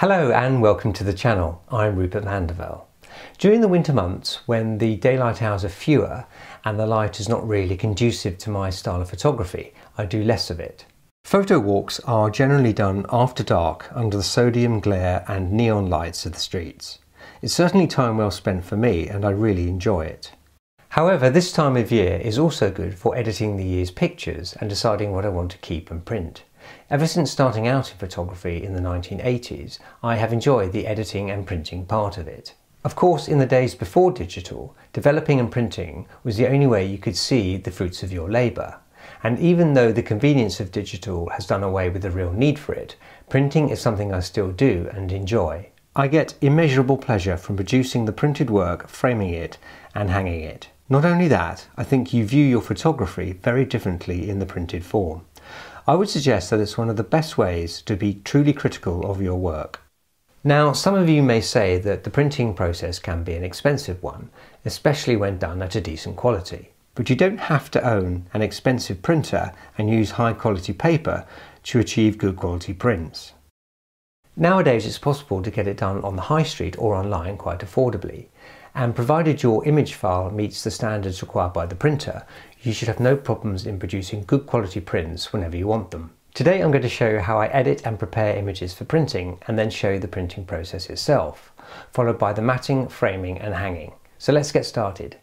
Hello and welcome to the channel. I'm Rupert Vandervell. During the winter months, when the daylight hours are fewer and the light is not really conducive to my style of photography, I do less of it. Photo walks are generally done after dark under the sodium glare and neon lights of the streets. It's certainly time well spent for me and I really enjoy it. However, this time of year is also good for editing the year's pictures and deciding what I want to keep and print. Ever since starting out in photography in the 1980s, I have enjoyed the editing and printing part of it. Of course, in the days before digital, developing and printing was the only way you could see the fruits of your labour. And even though the convenience of digital has done away with the real need for it, printing is something I still do and enjoy. I get immeasurable pleasure from producing the printed work, framing it, and hanging it. Not only that, I think you view your photography very differently in the printed form. I would suggest that it's one of the best ways to be truly critical of your work. Now, some of you may say that the printing process can be an expensive one, especially when done at a decent quality. But you don't have to own an expensive printer and use high quality paper to achieve good quality prints. Nowadays it's possible to get it done on the high street or online quite affordably, and provided your image file meets the standards required by the printer, you should have no problems in producing good quality prints whenever you want them. Today I'm going to show you how I edit and prepare images for printing and then show you the printing process itself, followed by the matting, framing and hanging. So let's get started.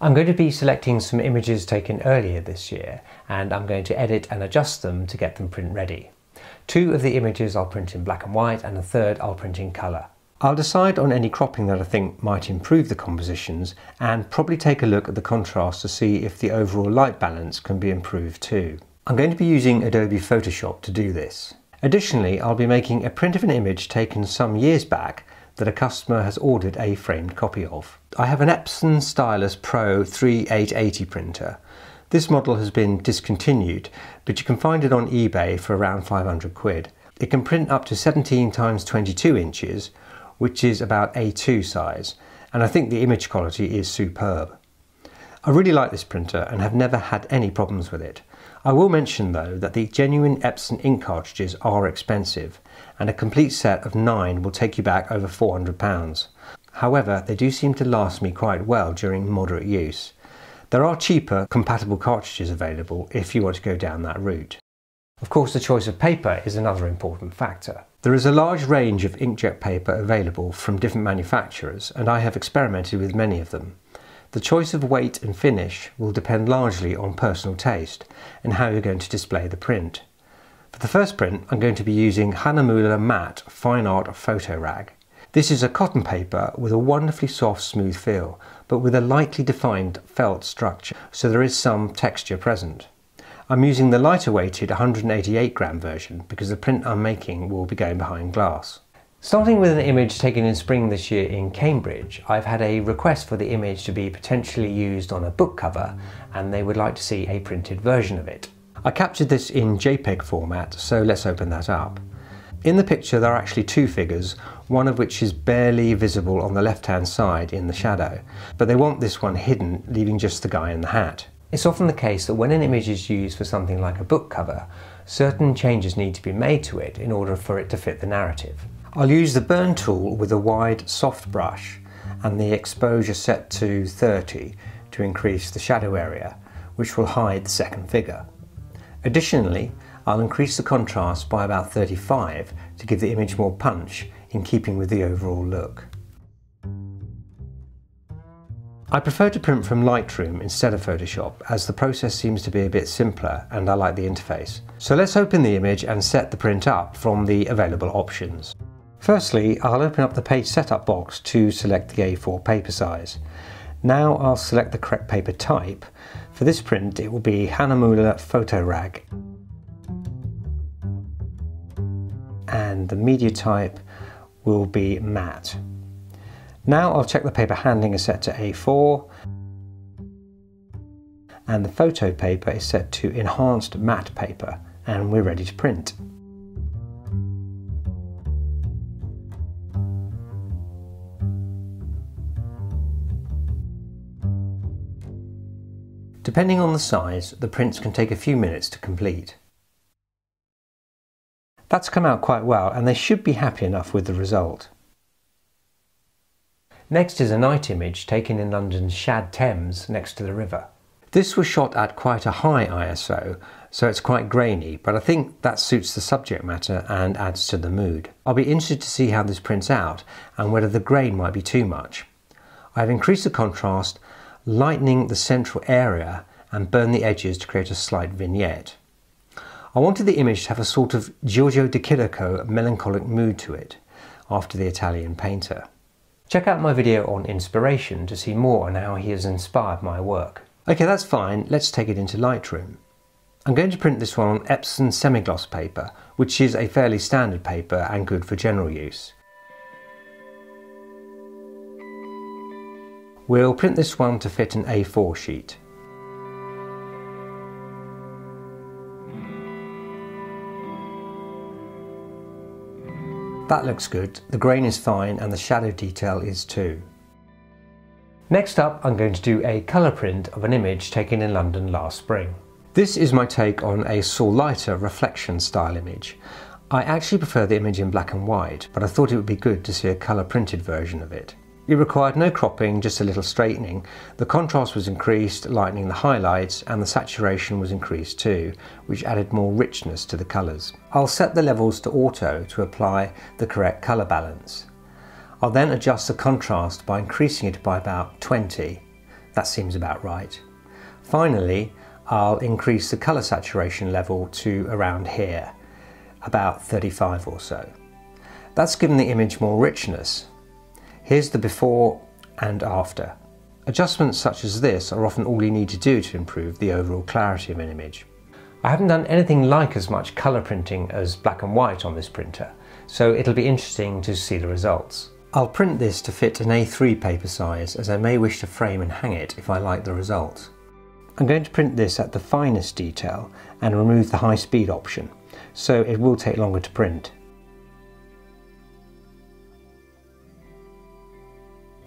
I'm going to be selecting some images taken earlier this year and I'm going to edit and adjust them to get them print ready. Two of the images I'll print in black and white and a third I'll print in colour. I'll decide on any cropping that I think might improve the compositions and probably take a look at the contrast to see if the overall light balance can be improved too. I'm going to be using Adobe Photoshop to do this. Additionally, I'll be making a print of an image taken some years back that a customer has ordered a framed copy of. I have an Epson Stylus Pro 3880 printer. This model has been discontinued, but you can find it on eBay for around 500 quid. It can print up to 17 times 22 inches which is about A2 size, and I think the image quality is superb. I really like this printer and have never had any problems with it. I will mention though that the genuine Epson ink cartridges are expensive and a complete set of nine will take you back over £400. However, they do seem to last me quite well during moderate use. There are cheaper compatible cartridges available if you want to go down that route. Of course, the choice of paper is another important factor. There is a large range of inkjet paper available from different manufacturers, and I have experimented with many of them. The choice of weight and finish will depend largely on personal taste and how you're going to display the print. For the first print, I'm going to be using Hahnemühle Matte Fine Art Photo Rag. This is a cotton paper with a wonderfully soft, smooth feel, but with a lightly defined felt structure, so there is some texture present. I'm using the lighter weighted 188 gram version because the print I'm making will be going behind glass. Starting with an image taken in spring this year in Cambridge, I've had a request for the image to be potentially used on a book cover and they would like to see a printed version of it. I captured this in JPEG format, so let's open that up. In the picture there are actually two figures, one of which is barely visible on the left hand side in the shadow, but they want this one hidden, leaving just the guy in the hat. It's often the case that when an image is used for something like a book cover, certain changes need to be made to it in order for it to fit the narrative. I'll use the burn tool with a wide soft brush and the exposure set to 30 to increase the shadow area, which will hide the second figure. Additionally, I'll increase the contrast by about 35 to give the image more punch in keeping with the overall look. I prefer to print from Lightroom instead of Photoshop as the process seems to be a bit simpler and I like the interface. So let's open the image and set the print up from the available options. Firstly, I'll open up the page setup box to select the A4 paper size. Now I'll select the correct paper type. For this print it will be Hahnemühle Photo Rag. And the media type will be matte. Now I'll check the paper handling is set to A4 and the photo paper is set to enhanced matte paper and we're ready to print. Depending on the size, the prints can take a few minutes to complete. That's come out quite well and they should be happy enough with the result. Next is a night image taken in London's Shad Thames next to the river. This was shot at quite a high ISO, so it's quite grainy, but I think that suits the subject matter and adds to the mood. I'll be interested to see how this prints out and whether the grain might be too much. I've increased the contrast, lightening the central area and burn the edges to create a slight vignette. I wanted the image to have a sort of Giorgio de Chirico melancholic mood to it, after the Italian painter. Check out my video on inspiration to see more on how he has inspired my work. Okay, that's fine, let's take it into Lightroom. I'm going to print this one on Epson semi-gloss paper, which is a fairly standard paper and good for general use. We'll print this one to fit an A4 sheet. That looks good, the grain is fine and the shadow detail is too. Next up I'm going to do a colour print of an image taken in London last spring. This is my take on a Saul Leiter reflection style image. I actually prefer the image in black and white, but I thought it would be good to see a colour printed version of it. It required no cropping, just a little straightening. The contrast was increased, lightening the highlights, and the saturation was increased too, which added more richness to the colours. I'll set the levels to auto to apply the correct colour balance. I'll then adjust the contrast by increasing it by about 20. That seems about right. Finally, I'll increase the colour saturation level to around here, about 35 or so. That's given the image more richness, Here's the before and after. Adjustments such as this are often all you need to do to improve the overall clarity of an image. I haven't done anything like as much colour printing as black and white on this printer, so it'll be interesting to see the results. I'll print this to fit an A3 paper size as I may wish to frame and hang it if I like the result. I'm going to print this at the finest detail and remove the high speed option, so it will take longer to print.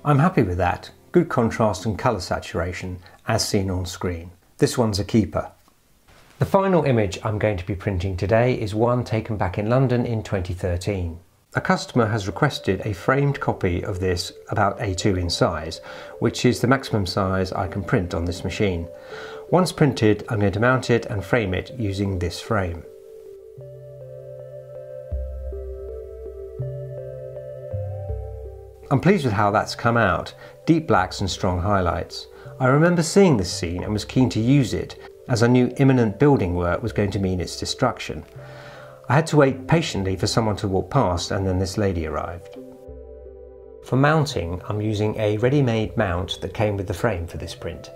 I'm happy with that. Good contrast and colour saturation as seen on screen. This one's a keeper. The final image I'm going to be printing today is one taken back in London in 2013. A customer has requested a framed copy of this about A2 in size, which is the maximum size I can print on this machine. Once printed, I'm going to mount it and frame it using this frame. I'm pleased with how that's come out, deep blacks and strong highlights. I remember seeing this scene and was keen to use it, as I knew imminent building work was going to mean its destruction. I had to wait patiently for someone to walk past and then this lady arrived. For mounting, I'm using a ready-made mount that came with the frame for this print.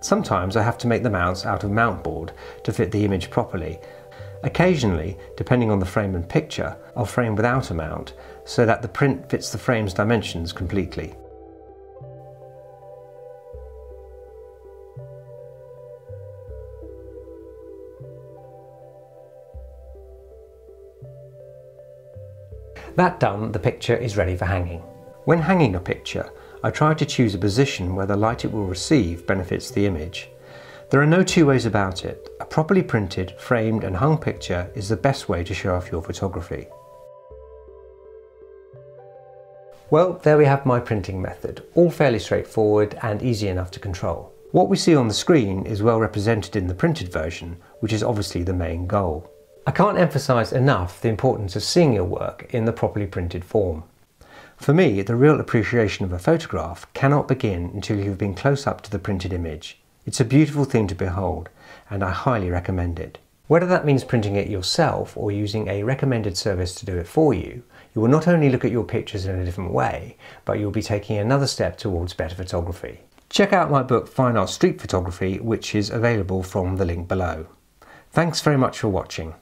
Sometimes I have to make the mounts out of mount board to fit the image properly, Occasionally, depending on the frame and picture, I'll frame without a mount so that the print fits the frame's dimensions completely. That done, the picture is ready for hanging. When hanging a picture, I try to choose a position where the light it will receive benefits the image. There are no two ways about it. Properly printed, framed and hung picture is the best way to show off your photography. Well, there we have my printing method, all fairly straightforward and easy enough to control. What we see on the screen is well represented in the printed version, which is obviously the main goal. I can't emphasise enough the importance of seeing your work in the properly printed form. For me, the real appreciation of a photograph cannot begin until you've been close up to the printed image it's a beautiful thing to behold, and I highly recommend it. Whether that means printing it yourself or using a recommended service to do it for you, you will not only look at your pictures in a different way, but you'll be taking another step towards better photography. Check out my book Fine Art Street Photography, which is available from the link below. Thanks very much for watching.